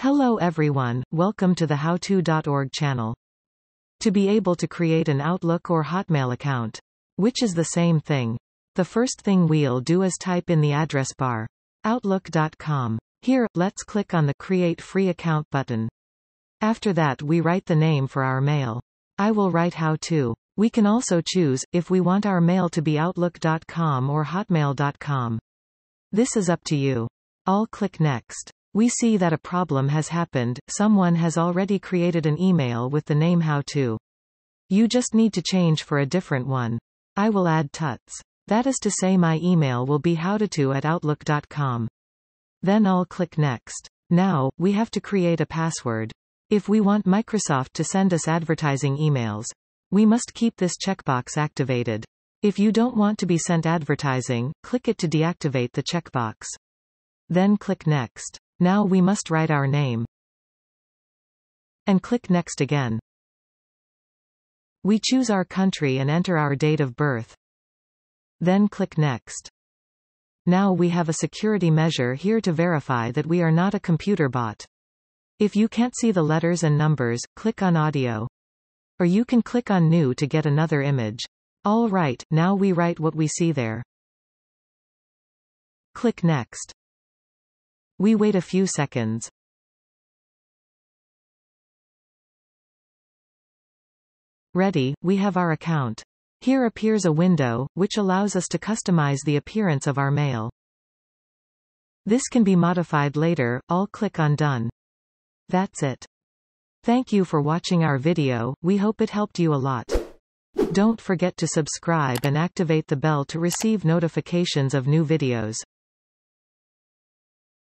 Hello everyone, welcome to the howto.org channel. To be able to create an Outlook or Hotmail account, which is the same thing, the first thing we'll do is type in the address bar, outlook.com. Here, let's click on the Create Free Account button. After that we write the name for our mail. I will write how to. We can also choose, if we want our mail to be outlook.com or hotmail.com. This is up to you. I'll click Next. We see that a problem has happened, someone has already created an email with the name how to. You just need to change for a different one. I will add tuts. That is to say my email will be howto at outlook.com. Then I'll click Next. Now, we have to create a password. If we want Microsoft to send us advertising emails, we must keep this checkbox activated. If you don't want to be sent advertising, click it to deactivate the checkbox. Then click Next. Now we must write our name. And click Next again. We choose our country and enter our date of birth. Then click Next. Now we have a security measure here to verify that we are not a computer bot. If you can't see the letters and numbers, click on Audio. Or you can click on New to get another image. Alright, now we write what we see there. Click Next. We wait a few seconds. Ready, we have our account. Here appears a window, which allows us to customize the appearance of our mail. This can be modified later, I'll click on Done. That's it. Thank you for watching our video, we hope it helped you a lot. Don't forget to subscribe and activate the bell to receive notifications of new videos.